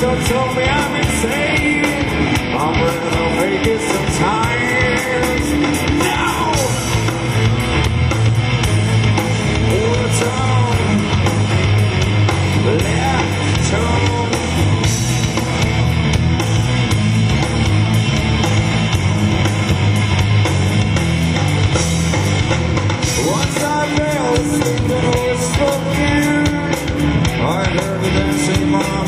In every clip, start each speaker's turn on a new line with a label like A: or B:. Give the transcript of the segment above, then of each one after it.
A: don't tell me I'm insane. I'm real Vegas sometimes. No! Left home. Left home. Once I fell asleep and was spoken, I heard the dancing mom.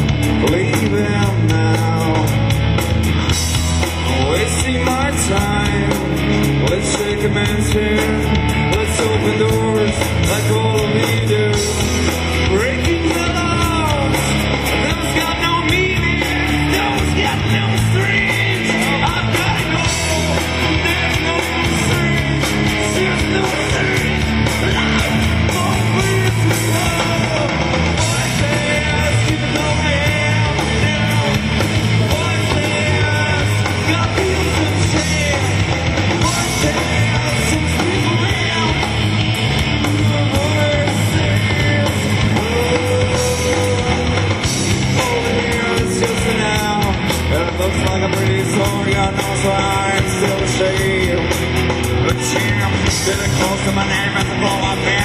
A: recommends him Let's open doors like all of you do. looks like a pretty story, I know, so I'm still ashamed. But yeah, did it close to my name at the blow